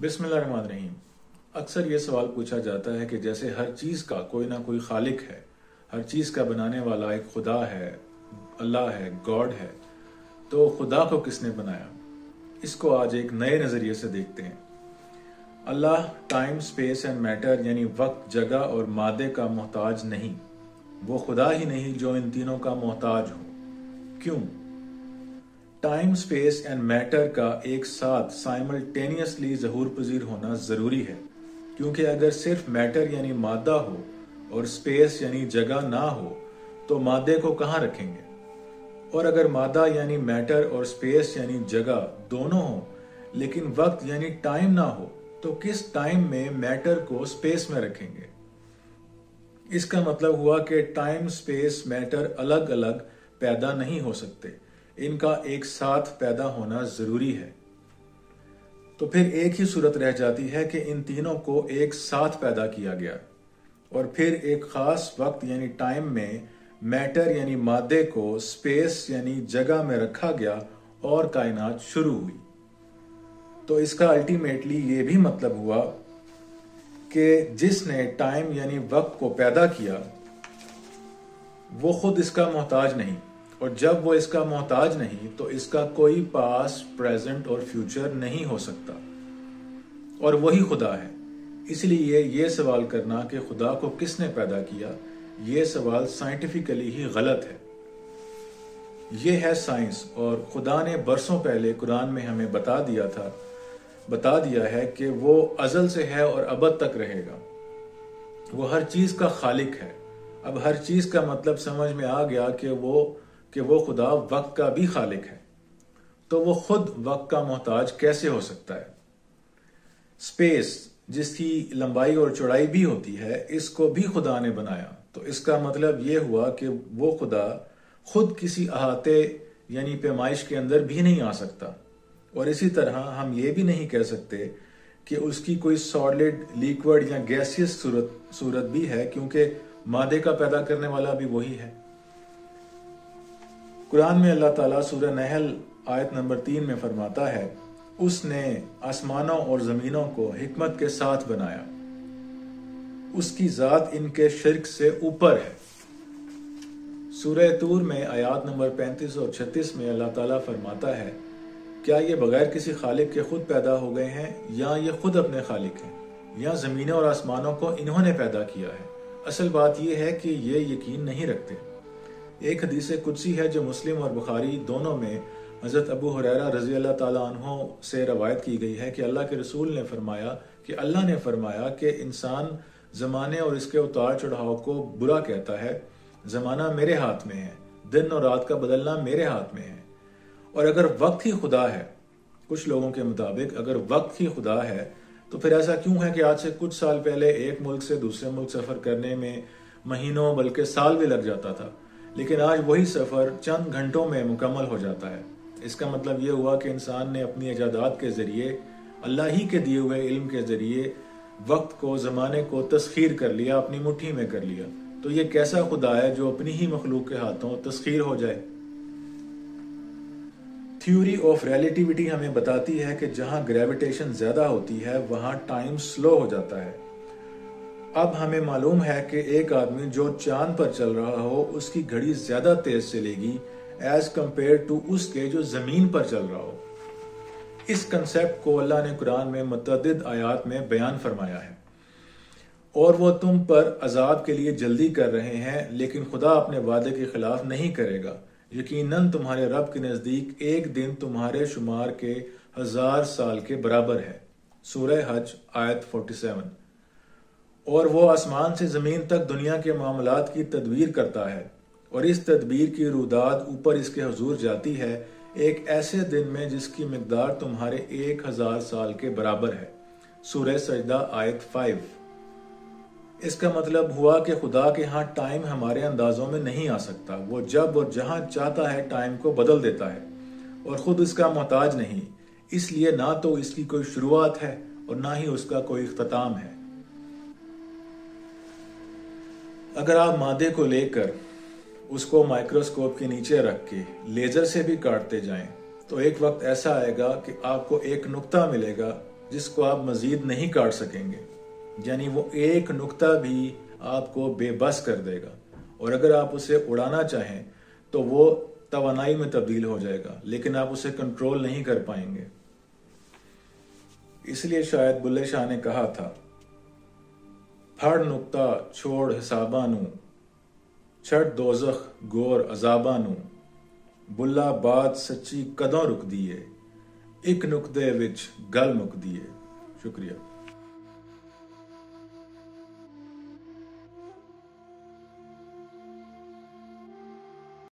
بسم اللہ الرحمن الرحیم۔ اکثر یہ سوال پوچھا جاتا ہے کہ جیسے ہر چیز کا کوئی نہ کوئی خالق ہے، ہر چیز کا بنانے والا ایک خدا ہے، اللہ ہے، گاڈ ہے، تو خدا کو کس نے بنایا؟ اس کو آج ایک نئے نظریے سے دیکھتے ہیں۔ Allah time space and matter یعنی وقت، جگہ اور مادے کا محتاج نہیں۔ وہ خدا ہی نہیں جو ان تینوں کا محتاج ہو۔ کیوں؟ ٹائم سپیس اینڈ میٹر کا ایک ساتھ سائملٹینیسلی ظہور پذیر ہونا ضروری ہے۔ کیونکہ اگر صرف میٹر یعنی مادہ ہو اور سپیس یعنی جگہ نہ ہو، تو مادے کو کہاں رکھیں گے؟ اور اگر مادہ یعنی میٹر اور سپیس یعنی جگہ دونوں ہوں، لیکن وقت یعنی ٹائم نہ ہو، تو کس ٹائم میں میٹر کو سپیس میں رکھیں گے؟ اس کا مطلب ہوا کہ ٹائم سپیس میٹر الگ الگ پیدا نہیں ہو سکتے۔ ان کا ایک ساتھ پیدا ہونا ضروری ہے۔ تو پھر ایک ہی صورت رہ جاتی ہے کہ ان تینوں کو ایک ساتھ پیدا کیا گیا۔ اور پھر ایک خاص وقت یعنی ٹائم میں میٹر یعنی مادے کو سپیس یعنی جگہ میں رکھا گیا اور کائنات شروع ہوئی۔ تو اس کا الٹیمیٹلی یہ بھی مطلب ہوا کہ جس نے ٹائم یعنی وقت کو پیدا کیا، وہ خود اس کا محتاج نہیں۔ اور جب وہ اس کا محتاج نہیں تو اس کا کوئی پاس پریزنٹ اور فیوچر نہیں ہو سکتا۔ اور وہی خدا ہے۔ اس لیے یہ سوال کرنا کہ خدا کو کس نے پیدا کیا، یہ سوال سائنٹیفکلی ہی غلط ہے۔ یہ ہے سائنس اور خدا نے برسوں پہلے قرآن میں ہمیں بتا دیا تھا، بتا دیا ہے کہ وہ ازل سے ہے اور ابد تک رہے گا۔ وہ ہر چیز کا خالق ہے۔ اب ہر چیز کا مطلب سمجھ میں آ گیا کہ وہ کہ وہ خدا وقت کا بھی خالق ہے۔ تو وہ خود وقت کا محتاج کیسے ہو سکتا ہے؟ سپیس جس کی لمبائی اور چوڑائی بھی ہوتی ہے، اس کو بھی خدا نے بنایا۔ تو اس کا مطلب یہ ہوا کہ وہ خدا خود کسی احاطے یعنی پیمائش کے اندر بھی نہیں آ سکتا۔ اور اسی طرح ہم یہ بھی نہیں کہہ سکتے کہ اس کی کوئی سالڈ لیکوڈ یا گیسیس صورت صورت بھی ہے، کیونکہ مادے کا پیدا کرنے والا بھی وہی ہے۔ قرآن میں اللہ تعالیٰ سورہ نحل آیت نمبر تین میں فرماتا ہے، اس نے آسمانوں اور زمینوں کو حکمت کے ساتھ بنایا۔ اس کی ذات ان کے شرک سے اوپر ہے۔ سورہ تور میں آیات نمبر پینتیس اور چھتیس میں اللہ تعالیٰ فرماتا ہے، کیا یہ بغیر کسی خالق کے خود پیدا ہو گئے ہیں یا یہ خود اپنے خالق ہیں؟ یا زمینوں اور آسمانوں کو انہوں نے پیدا کیا ہے؟ اصل بات یہ ہے کہ یہ یقین نہیں رکھتے۔ ایک حدیث قدسی ہے جو مسلم اور بخاری دونوں میں حضرت ابو حریرہ رضی اللہ تعالیٰ عنہ سے روایت کی گئی ہے کہ اللہ کے رسول نے فرمایا کہ اللہ نے فرمایا کہ انسان زمانے اور اس کے اتار چڑھاؤ کو برا کہتا ہے، زمانہ میرے ہاتھ میں ہے، دن اور رات کا بدلنا میرے ہاتھ میں ہے۔ اور اگر وقت ہی خدا ہے، کچھ لوگوں کے مطابق اگر وقت ہی خدا ہے، تو پھر ایسا کیوں ہے کہ آج سے کچھ سال پہلے ایک ملک سے دوسرے ملک سفر کرنے میں مہینوں بلکہ سال بھی لگ جاتا تھا؟ لیکن آج وہی سفر چند گھنٹوں میں مکمل ہو جاتا ہے۔ اس کا مطلب یہ ہوا کہ انسان نے اپنی ایجادات کے ذریعے، اللہ ہی کے دیے ہوئے علم کے ذریعے وقت کو، زمانے کو تسخیر کر لیا، اپنی مٹھی میں کر لیا۔ تو یہ کیسا خدا ہے جو اپنی ہی مخلوق کے ہاتھوں تسخیر ہو جائے؟ تھیوری آف ریلیٹیوٹی ہمیں بتاتی ہے کہ جہاں گریویٹیشن زیادہ ہوتی ہے، وہاں ٹائم سلو ہو جاتا ہے۔ اب ہمیں معلوم ہے کہ ایک آدمی جو چاند پر چل رہا ہو، اس کی گھڑی زیادہ تیز چلے گی ایز کمپیئر ٹو اس کے جو زمین پر چل رہا ہو۔ اس کنسپٹ کو اللہ نے قرآن میں متعدد آیات میں بیان فرمایا ہے۔ اور وہ تم پر عذاب کے لیے جلدی کر رہے ہیں، لیکن خدا اپنے وعدے کے خلاف نہیں کرے گا۔ یقیناً تمہارے رب کے نزدیک ایک دن تمہارے شمار کے ہزار سال کے برابر ہے۔ سورہ حج آیت 47 اور وہ آسمان سے زمین تک دنیا کے معاملات کی تدبیر کرتا ہے اور اس تدبیر کی روداد اوپر اس کے حضور جاتی ہے ایک ایسے دن میں جس کی مقدار تمہارے ایک ہزار سال کے برابر ہے۔ سورہ سجدہ آیت فائیو اس کا مطلب ہوا کہ خدا کے ہاں ٹائم ہمارے اندازوں میں نہیں آ سکتا۔ وہ جب اور جہاں چاہتا ہے ٹائم کو بدل دیتا ہے اور خود اس کا محتاج نہیں۔ اس لیے نہ تو اس کی کوئی شروعات ہے اور نہ ہی اس کا کوئی اختتام ہے۔ اگر آپ مادے کو لے کر اس کو مائکروسکوپ کے نیچے رکھ کے لیزر سے بھی کاٹتے جائیں، تو ایک وقت ایسا آئے گا کہ آپ کو ایک نقطہ ملے گا جس کو آپ مزید نہیں کاٹ سکیں گے۔ یعنی وہ ایک نقطہ بھی آپ کو بے بس کر دے گا۔ اور اگر آپ اسے اڑانا چاہیں تو وہ توانائی میں تبدیل ہو جائے گا، لیکن آپ اسے کنٹرول نہیں کر پائیں گے۔ اس لیے شاید بلے شاہ نے کہا تھا ਫੜ ਨੁਕਤਾ ਛੋੜ ਹਿਸਾਬਾਂ ਨੂੰ ਛੜ ਦੋਜ਼ਖ ਗੋਰ ਅਜ਼ਾਬਾਂ ਨੂੰ। ਬੁੱਲਾ ਬਾਤ ਸੱਚੀ ਕਦੋਂ ਰੁਕਦੀ ਏ? ਇੱਕ ਨੁਕਤੇ ਵਿੱਚ ਗੱਲ ਮੁੱਕਦੀ ਏ। ਸ਼ੁਕਰੀਆ।